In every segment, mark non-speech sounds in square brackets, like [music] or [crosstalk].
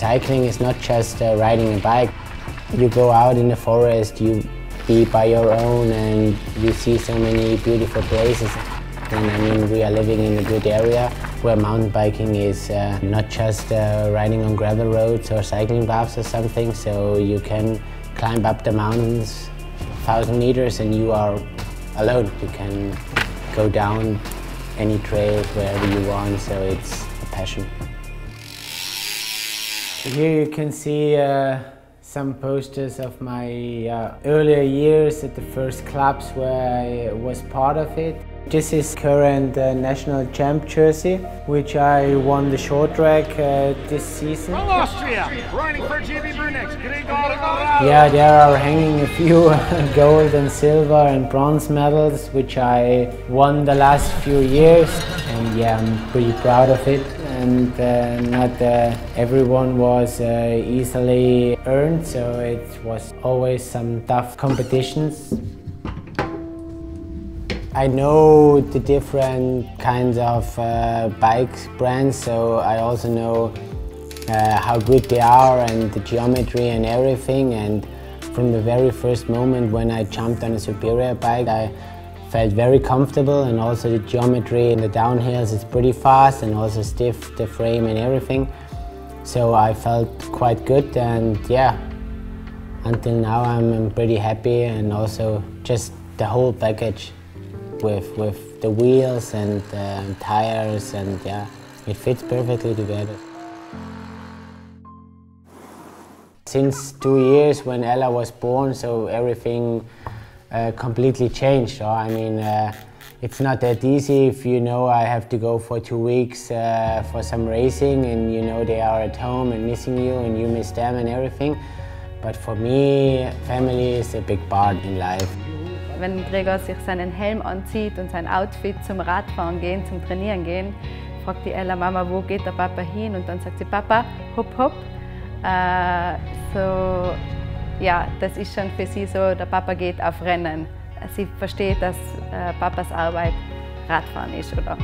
Cycling is not just uh, riding a bike. You go out in the forest, you be by your own and you see so many beautiful places. And I mean, we are living in a good area where mountain biking is uh, not just uh, riding on gravel roads or cycling paths or something, so you can climb up the mountains 1,000 meters and you are alone. You can go down any trail wherever you want, so it's a passion. Here you can see uh, some posters of my uh, earlier years at the first clubs where I was part of it. This is current uh, national champ jersey, which I won the short track uh, this season. From Austria, riding for GB Brunex, Yeah, there are hanging a few [laughs] gold and silver and bronze medals, which I won the last few years. And yeah, I'm pretty proud of it and not everyone was uh, easily earned, so it was always some tough competitions. I know the different kinds of uh, bike brands, so I also know uh, how good they are and the geometry and everything. And from the very first moment when I jumped on a Superior bike, I felt very comfortable and also the geometry in the downhills is pretty fast and also stiff the frame and everything. So I felt quite good and yeah, until now I'm pretty happy and also just the whole package with, with the wheels and uh, tires and yeah, it fits perfectly together. Since two years when Ella was born, so everything uh, completely changed. So, I mean, uh, it's not that easy if you know I have to go for two weeks uh, for some racing and you know they are at home and missing you and you miss them and everything. But for me, family is a big part in life. Wenn Gregor sich seinen Helm anzieht und sein Outfit zum Radfahren gehen, zum Trainieren gehen, fragt die Ella Mama, wo geht der Papa hin? Und dann sagt sie, Papa, hopp, hopp. Äh, so ja, das ist schon für sie so, der Papa geht auf Rennen. Sie versteht, dass äh, Papas Arbeit Radfahren ist, oder?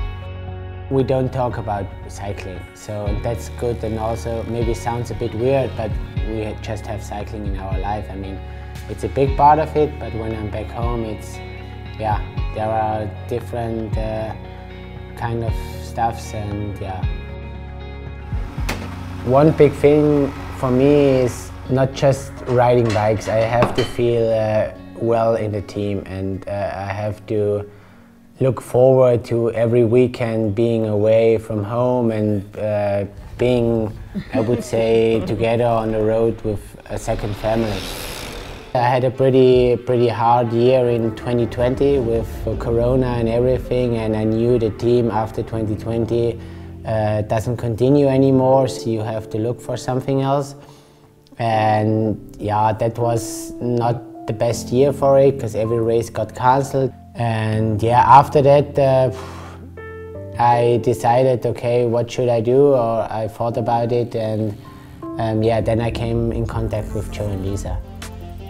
We don't talk about cycling, so that's good and also maybe sounds a bit weird, but we just have cycling in our life. I mean, it's a big part of it, but when I'm back home, it's, yeah, there are different uh, kind of stuffs and yeah. One big thing for me is not just riding bikes. I have to feel uh, well in the team and uh, I have to look forward to every weekend being away from home and uh, being, I would say, [laughs] together on the road with a second family. I had a pretty, pretty hard year in 2020 with Corona and everything and I knew the team after 2020 uh, doesn't continue anymore, so you have to look for something else. And yeah, that was not the best year for it because every race got cancelled. And yeah, after that, uh, I decided, okay, what should I do? Or I thought about it, and um, yeah, then I came in contact with Joe and Lisa.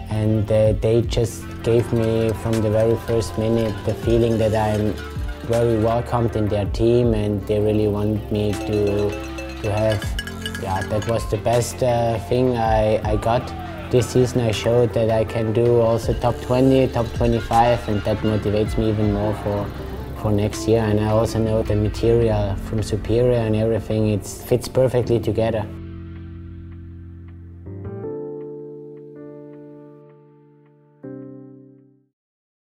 And uh, they just gave me from the very first minute the feeling that I'm very welcomed in their team and they really want me to, to have yeah, that was the best uh, thing I, I got. This season I showed that I can do also top 20, top 25 and that motivates me even more for, for next year. And I also know the material from Superior and everything, it fits perfectly together.